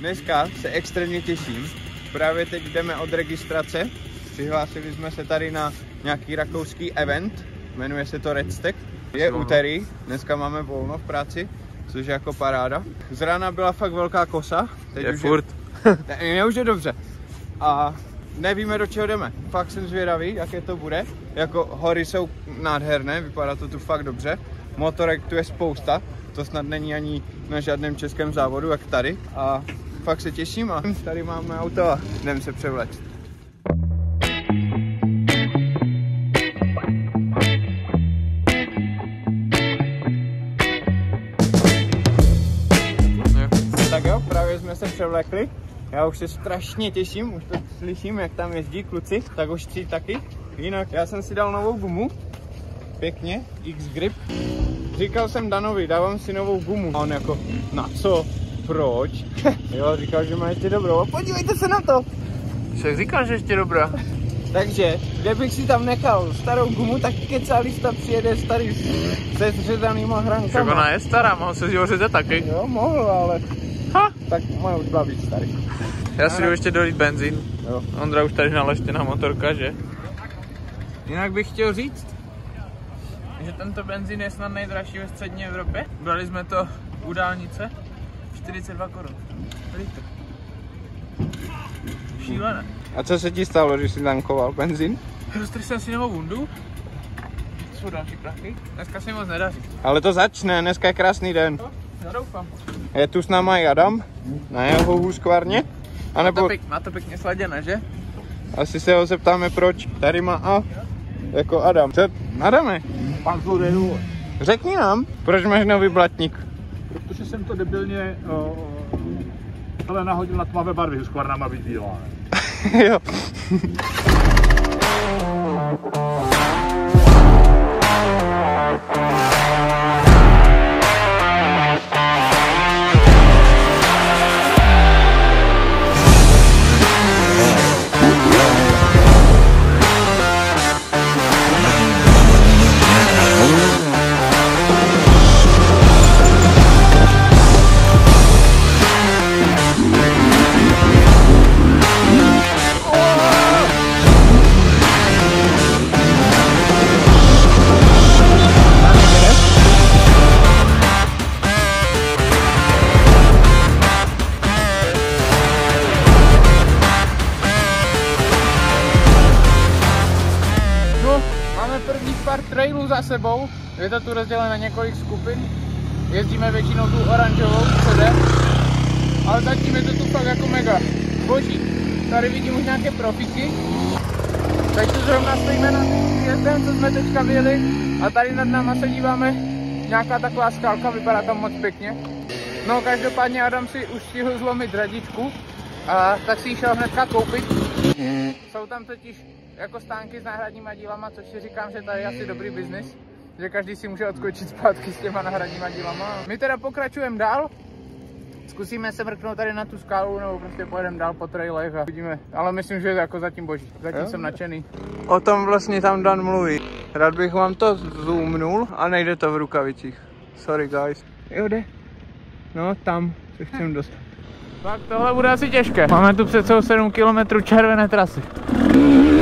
Dneska se extrémně těším. Právě teď jdeme od registrace. Přihlásili jsme se tady na nějaký rakouský event. Jmenuje se to Red Stack. Je úterý, dneska máme volno v práci, což je jako paráda. Z rána byla fakt velká kosa. Teď Je už furt. Ne, Mně už je dobře. A nevíme, do čeho jdeme. Fakt jsem zvědavý, jaké to bude. Jako hory jsou nádherné, vypadá to tu fakt dobře. Motorek tu je spousta, to snad není ani na žádném českém závodu, jak tady. A fakt se těším a tady máme auto a jdeme se převlect. Tak jo, právě jsme se převlekli. Já už se strašně těším, už to slyším, jak tam jezdí kluci, tak už chci taky. Jinak já jsem si dal novou gumu, pěkně, X-Grip. Říkal jsem Danovi, dávám si novou gumu. A on jako, na co? Proč? jo, říkal, že má ještě dobrou. A podívejte se na to! Však říkal, že ještě dobrá. Takže, kde bych si tam nechal starou gumu, tak kecalista přijede starý se zřezanýma hrankama. ona je stará, mohl se řezat taky. Jo, mohl, ale Ha! tak moje už víc starý. Já si jdu ještě dolít benzín. Jo. Ondra už tady naleštěná motorka, že? Jinak bych chtěl říct, Že tento benzín je snad nejdražší ve střední Evropě. Brali jsme to u dálnice. 42 korun. Litr. Šílené. A co se ti stalo, když jsi tankoval benzín? Roztrhl jsem si novou bundu. To jsou další prachy. Dneska se moc nedaří. Ale to začne, dneska je krásný den. Já doufám. Je tu s náma i Adam, na jeho hůzkvarně. A Má to, nebo pěk, má to pěkně sladěné, že? asi se ho zeptáme proč. Tady má A, jako Adam. Co? Adame, Pan Florenu, řekni nám, proč máš nový blatník. Protože jsem to debilně uh, ale nahodil na tmavé barvy, skvarna má být bílá. jo. Sebou. Je to tu rozdělené na několik skupin. Jezdíme většinou tu oranžovou, co jde. Ale zatím je to tu fakt jako mega. Boží. Tady vidím už nějaké profiky. Takže zrovna stojíme nad jezdem, co jsme teďka vyjeli. A tady nad náma se díváme nějaká taková skálka, vypadá tam moc pěkně. No každopádně Adam si už stihl zlomit řadičku, a tak si ji šel hnedka koupit. Jsou tam totiž jako stánky s náhradníma dílama, což si říkám, že tady je asi dobrý biznis. Že každý si může odskočit zpátky s těma náhradníma dílama. My teda pokračujeme dál. Zkusíme se mrknout tady na tu skálu, nebo prostě pojedeme dál po trailech a vidíme. Ale myslím, že je to jako zatím boží. Zatím jsem nadšený. O tom vlastně tam Dan mluví. Rád bych vám to zoomnul a nejde to v rukavicích. Sorry guys. Jo, jde. No, tam se chcem dostat. Tak tohle bude asi těžké. Máme tu před sebou 7 km červené trasy.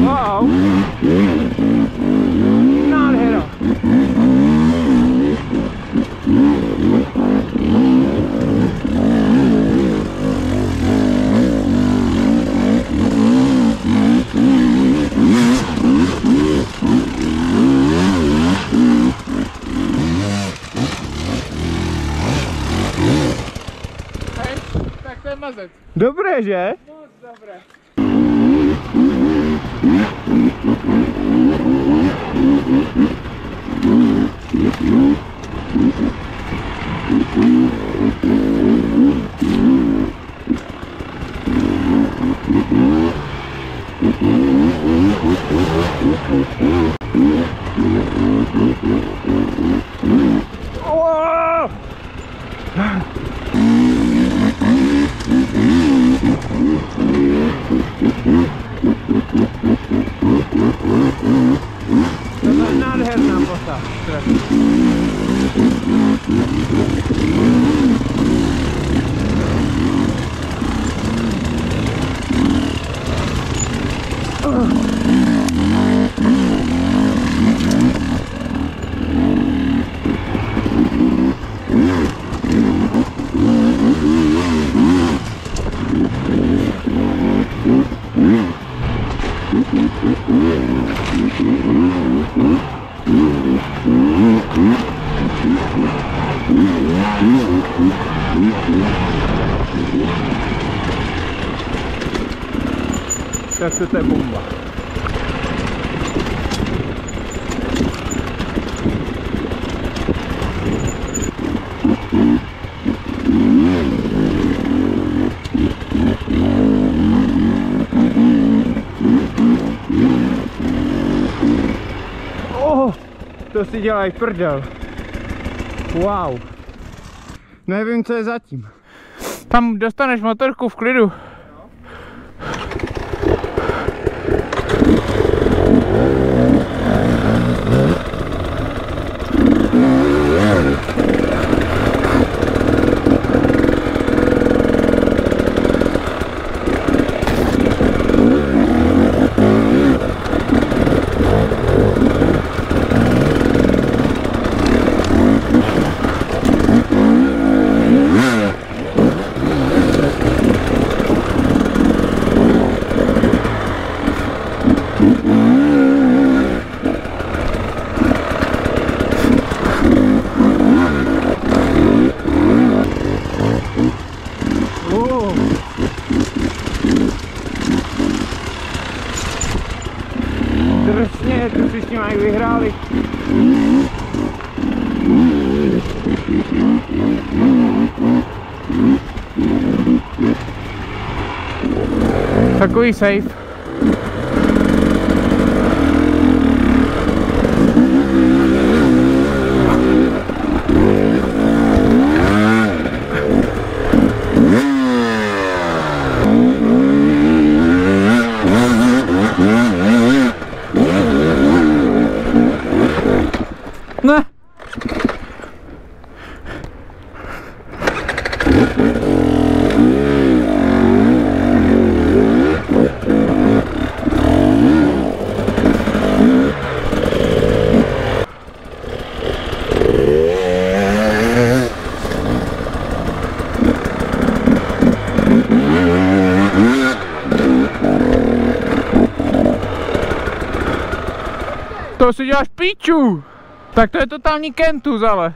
Wow. Nádhera. Hej, tak to je mazec. Dobré, že? Moc Tak to je bomba. Oh, to si dělají prdel. Wow. Nevím, co je zatím. Tam dostaneš motorku v klidu. Be safe. To si děláš píču! Tak to je totální kentus, ale.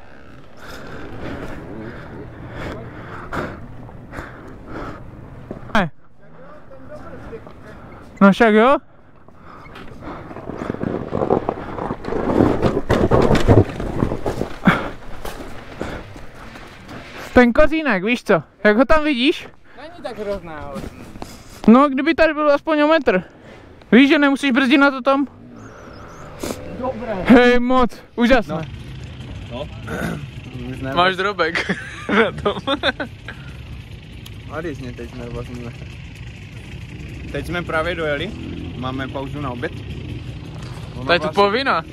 Ne. No však jo? Ten kozínek, víš co? Jak ho tam vidíš? Není tak hrozná, ale... No, kdyby tady byl aspoň o metr. Víš, že nemusíš brzdit na to tam? Dobré. Hej, moc, úžasné. Máš drobek na tom. A když mě teď nervozíme. Teď jsme právě dojeli, máme pauzu na oběd. Ono To je tu vlastně- povinna.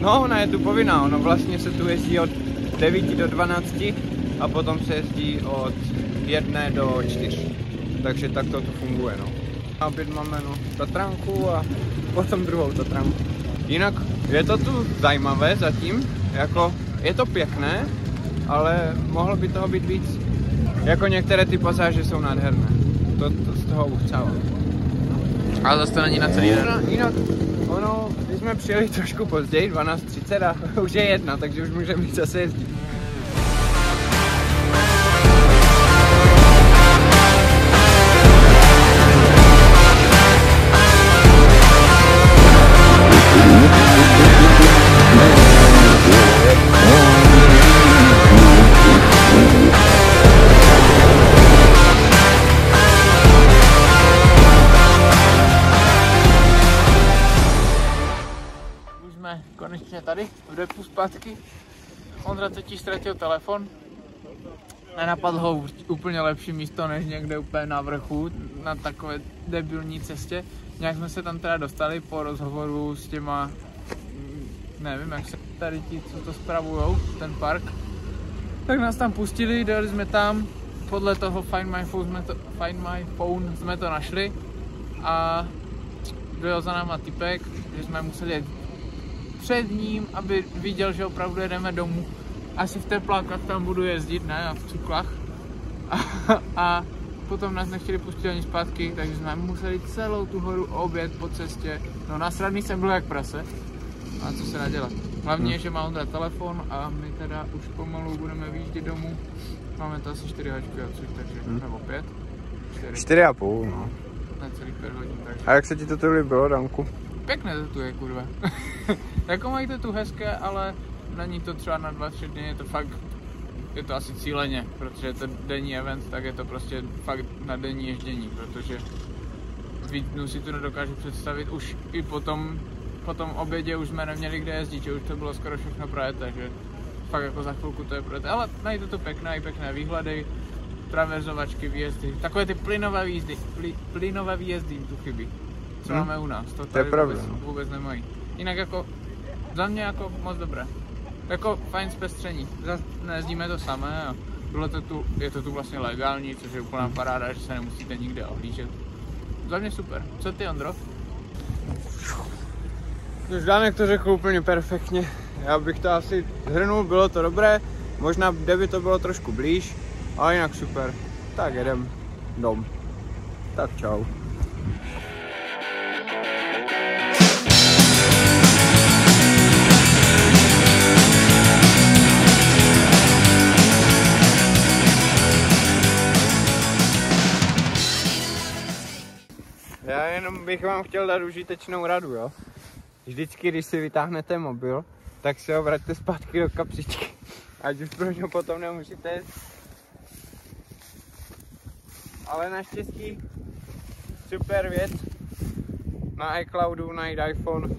No, ona je tu povinná, ono vlastně se tu jezdí od 9 do 12 a potom se jezdí od 1 do 4. Takže tak to tu funguje, no. Na oběd máme no, Tatranku a potom druhou Tatranku. Jinak je to tu zajímavé zatím, jako je to pěkné, ale mohlo by toho být víc. Jako některé ty pasáže jsou nádherné. To, to z toho uchcávám. Ale zase to není na celý den. Jinak, jinak ono, my jsme přijeli trošku později, 12.30 a už je jedna, takže už můžeme jít zase jezdit. Zpátky. Ondra totiž ztratil telefon. Nenapadlo ho úplně lepší místo, než někde úplně na vrchu, na takové debilní cestě. Nějak jsme se tam teda dostali po rozhovoru s těma nevím, jak se tady ti, co to spravujou, ten park, tak nás tam pustili, dojeli jsme tam, podle toho Find My Phone jsme to, Find My Phone jsme to našli a dojel za náma typek, že jsme museli jet před ním, aby viděl, že opravdu jedeme domů. Asi v teplákách tam budu jezdit, ne, a v cuklách. A, a potom nás nechtěli pustit ani zpátky, takže jsme museli celou tu horu obět po cestě. No nasradný jsem byl jak prase. A co se dá dělat? Hlavně, že má Ondra telefon a my teda už pomalu budeme výjíždět domů. Máme to asi 4 hoďky odsud, takže nebo 5. 4, Čtyři a půl, no. necelých 5 hodin, takže A jak se ti to tu líbilo, Danku? pěkné to tu je, kurva. jako mají to tu hezké, ale není to třeba na 2-3 dny, je to fakt, je to asi cíleně, protože je to denní event, tak je to prostě fakt na denní ježdění, protože víc dnů si to nedokážu představit, už i potom, po tom obědě už jsme neměli kde jezdit, že už to bylo skoro všechno projet, takže fakt jako za chvilku to je projet, ale najde to pěkné, i pěkné výhledy, traverzovačky, výjezdy, takové ty plynové výjezdy, ply, plynové výjezdy jim tu chybí, co Hm. máme u nás, to je tady pravda, vůbec, no. vůbec nemají. Jinak jako, za mě jako moc dobré. Jako fajn zpestření, nejezdíme to samé a bylo to tu, je to tu vlastně legální, což je úplná paráda, že se nemusíte nikde ohlížet. Za mě super. Co ty, Ondro? Už Dánek to řekl úplně perfektně. Já bych to asi zhrnul, bylo to dobré. Možná kdyby to bylo trošku blíž, ale jinak super. Tak jedem dom. Tak čau. Já jenom bych vám chtěl dát užitečnou radu, jo. Vždycky, když si vytáhnete mobil, tak si ho vraťte zpátky do kapsičky. Ať už pro něho potom jet. Ale naštěstí super věc. Na iCloudu najít iPhone